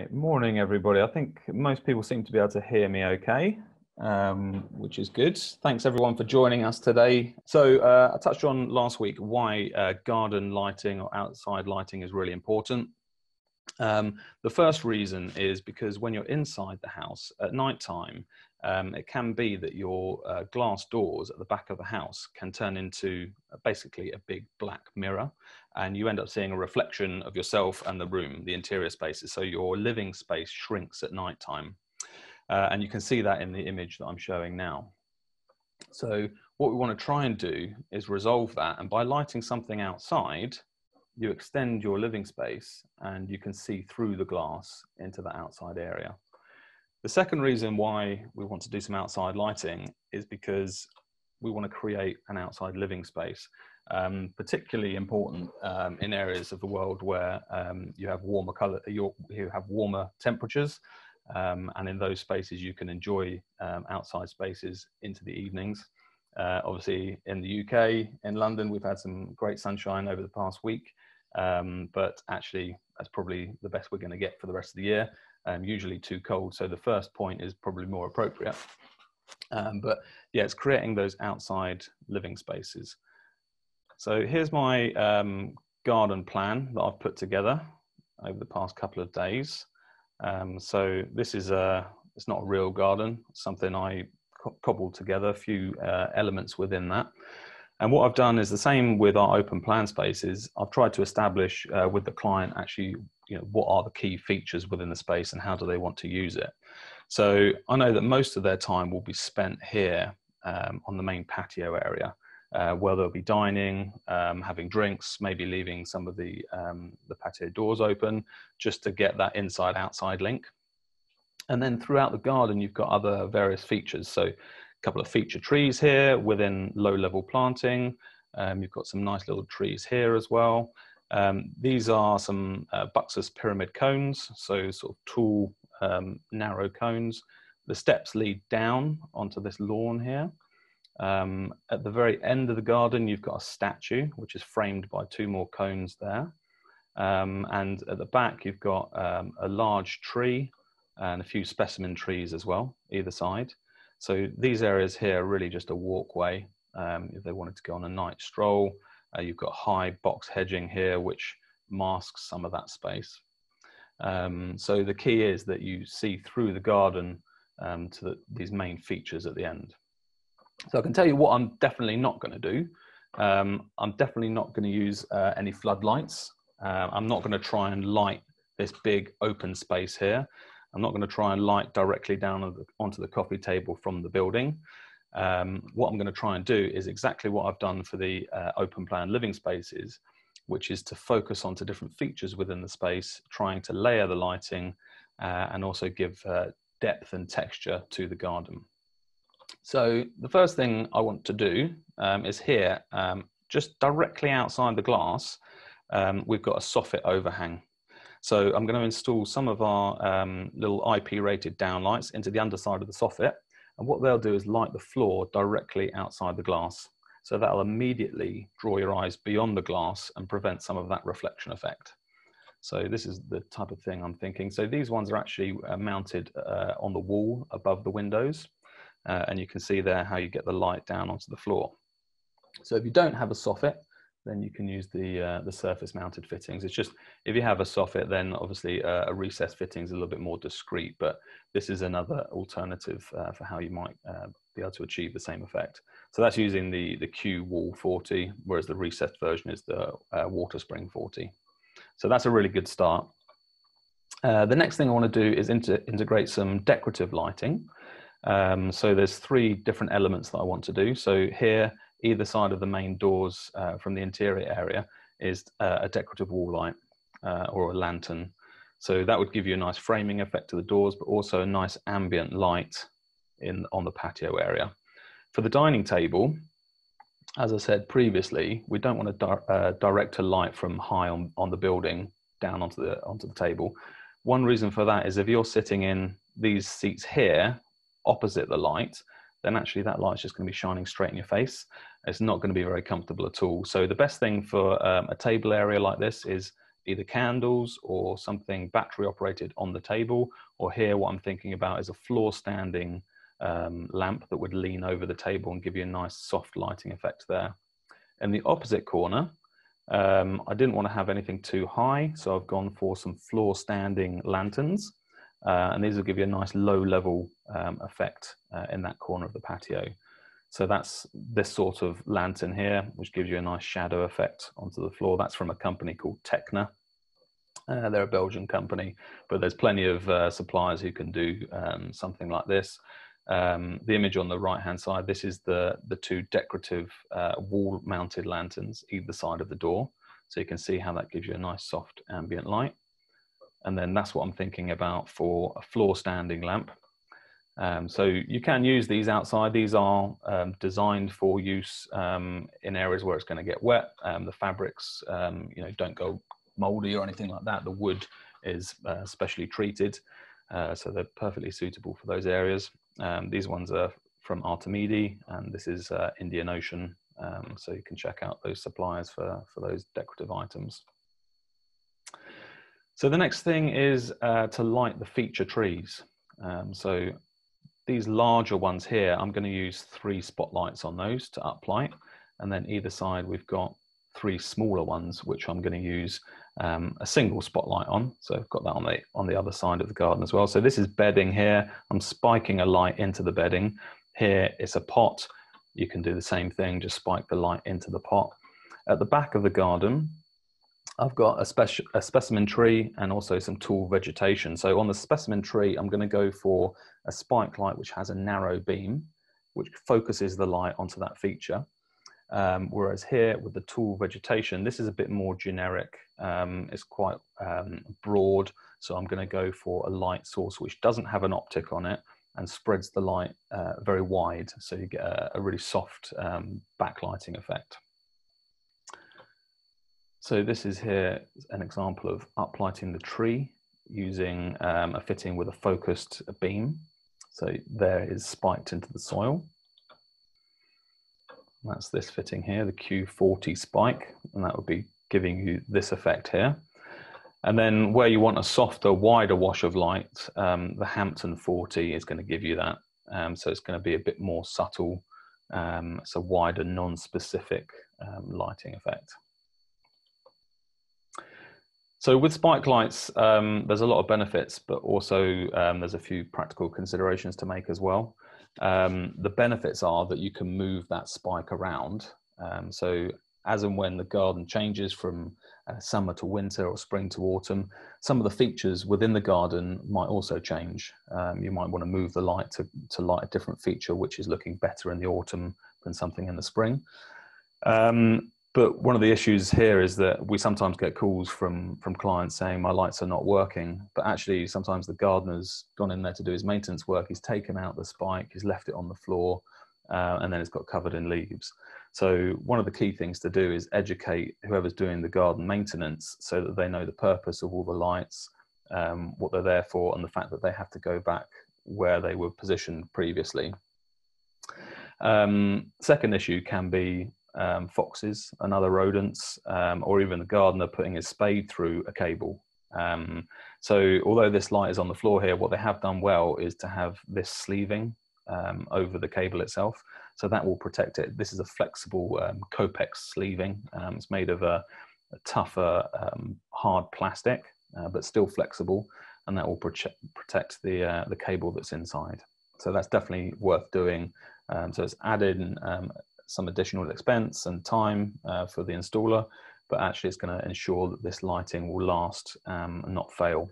Right, morning everybody. I think most people seem to be able to hear me okay, um, which is good. Thanks everyone for joining us today. So uh, I touched on last week why uh, garden lighting or outside lighting is really important. Um, the first reason is because when you're inside the house at night time, um, it can be that your uh, glass doors at the back of the house can turn into uh, basically a big black mirror and you end up seeing a reflection of yourself and the room, the interior spaces. So your living space shrinks at night time. Uh, and you can see that in the image that I'm showing now. So what we want to try and do is resolve that. And by lighting something outside, you extend your living space and you can see through the glass into the outside area. The second reason why we want to do some outside lighting is because we want to create an outside living space, um, particularly important um, in areas of the world where um, you have warmer color, you have warmer temperatures, um, and in those spaces you can enjoy um, outside spaces into the evenings. Uh, obviously, in the UK, in London, we've had some great sunshine over the past week, um, but actually that's probably the best we're going to get for the rest of the year usually too cold. So the first point is probably more appropriate. But yeah, it's creating those outside living spaces. So here's my um, garden plan that I've put together over the past couple of days. Um, so this is a, it's not a real garden, something I co cobbled together, a few uh, elements within that. And what I've done is the same with our open plan spaces. I've tried to establish uh, with the client actually you know, what are the key features within the space and how do they want to use it. So I know that most of their time will be spent here um, on the main patio area, uh, where they'll be dining, um, having drinks, maybe leaving some of the, um, the patio doors open just to get that inside-outside link. And then throughout the garden, you've got other various features. So a couple of feature trees here within low-level planting. Um, you've got some nice little trees here as well. Um, these are some uh, Buxus pyramid cones, so sort of tall, um, narrow cones. The steps lead down onto this lawn here. Um, at the very end of the garden, you've got a statue, which is framed by two more cones there. Um, and at the back, you've got um, a large tree and a few specimen trees as well, either side. So these areas here are really just a walkway um, if they wanted to go on a night stroll uh, you've got high box hedging here, which masks some of that space. Um, so the key is that you see through the garden um, to the, these main features at the end. So I can tell you what I'm definitely not going to do. Um, I'm definitely not going to use uh, any floodlights. Uh, I'm not going to try and light this big open space here. I'm not going to try and light directly down onto the coffee table from the building um, what I'm going to try and do is exactly what I've done for the uh, open plan living spaces, which is to focus onto different features within the space, trying to layer the lighting uh, and also give uh, depth and texture to the garden. So the first thing I want to do um, is here, um, just directly outside the glass, um, we've got a soffit overhang. So I'm going to install some of our um, little IP rated downlights into the underside of the soffit and what they'll do is light the floor directly outside the glass. So that'll immediately draw your eyes beyond the glass and prevent some of that reflection effect. So this is the type of thing I'm thinking. So these ones are actually uh, mounted uh, on the wall above the windows. Uh, and you can see there how you get the light down onto the floor. So if you don't have a soffit, then you can use the uh, the surface mounted fittings. It's just if you have a soffit, then obviously uh, a recessed fitting is a little bit more discreet, but this is another alternative uh, for how you might uh, be able to achieve the same effect. So that's using the the Q Wall 40, whereas the recessed version is the uh, Water Spring 40. So that's a really good start. The next thing I want to do is inter integrate some decorative lighting. Um, so there's three different elements that I want to do. So here either side of the main doors uh, from the interior area is uh, a decorative wall light uh, or a lantern. So that would give you a nice framing effect to the doors, but also a nice ambient light in on the patio area. For the dining table, as I said previously, we don't want to di uh, direct a light from high on, on the building down onto the, onto the table. One reason for that is if you're sitting in these seats here, opposite the light, then actually that light's just going to be shining straight in your face. It's not going to be very comfortable at all. So the best thing for um, a table area like this is either candles or something battery operated on the table. Or here, what I'm thinking about is a floor standing um, lamp that would lean over the table and give you a nice soft lighting effect there. In the opposite corner, um, I didn't want to have anything too high, so I've gone for some floor standing lanterns. Uh, and these will give you a nice low level um, effect uh, in that corner of the patio. So that's this sort of lantern here, which gives you a nice shadow effect onto the floor. That's from a company called Tekna. Uh, they're a Belgian company, but there's plenty of uh, suppliers who can do um, something like this. Um, the image on the right hand side, this is the, the two decorative uh, wall mounted lanterns either side of the door. So you can see how that gives you a nice soft ambient light. And then that's what I'm thinking about for a floor standing lamp. Um, so you can use these outside. These are um, designed for use um, in areas where it's going to get wet. Um, the fabrics, um, you know, don't go moldy or anything like that. The wood is uh, specially treated, uh, so they're perfectly suitable for those areas. Um, these ones are from Artemide, and this is uh, Indian Ocean. so you can check out those suppliers for, for those decorative items. So the next thing is uh, to light the feature trees. Um, so these larger ones here, I'm going to use three spotlights on those to uplight. And then either side, we've got three smaller ones, which I'm going to use um, a single spotlight on. So I've got that on the, on the other side of the garden as well. So this is bedding here. I'm spiking a light into the bedding. Here it's a pot. You can do the same thing, just spike the light into the pot. At the back of the garden, I've got a, speci a specimen tree and also some tall vegetation. So on the specimen tree, I'm going to go for a spike light which has a narrow beam, which focuses the light onto that feature. Um, whereas here with the tall vegetation, this is a bit more generic. Um, it's quite um, broad. So I'm going to go for a light source which doesn't have an optic on it and spreads the light uh, very wide. So you get a, a really soft um, backlighting effect. So this is here an example of uplighting the tree using um, a fitting with a focused beam. So there is spiked into the soil. That's this fitting here, the Q40 spike, and that would be giving you this effect here. And then where you want a softer, wider wash of light, um, the Hampton 40 is going to give you that. Um, so it's going to be a bit more subtle. Um, it's a wider, non-specific um, lighting effect. So with spike lights, um, there's a lot of benefits, but also um, there's a few practical considerations to make as well. Um, the benefits are that you can move that spike around. Um, so as and when the garden changes from uh, summer to winter or spring to autumn, some of the features within the garden might also change. Um, you might want to move the light to, to light a different feature, which is looking better in the autumn than something in the spring. Um, but one of the issues here is that we sometimes get calls from from clients saying my lights are not working. But actually sometimes the gardener's gone in there to do his maintenance work he's taken out the spike he's left it on the floor uh, and then it's got covered in leaves. So one of the key things to do is educate whoever's doing the garden maintenance so that they know the purpose of all the lights um, what they're there for and the fact that they have to go back where they were positioned previously. Um, second issue can be um, foxes and other rodents, um, or even the gardener putting his spade through a cable. Um, so although this light is on the floor here, what they have done well is to have this sleeving um, over the cable itself. So that will protect it. This is a flexible um, Kopex sleeving. Um, it's made of a, a tougher, hard plastic, uh, but still flexible, and that will prote protect the, uh, the cable that's inside. So that's definitely worth doing. Um, so it's added um, some additional expense and time uh, for the installer, but actually it's going to ensure that this lighting will last um, and not fail.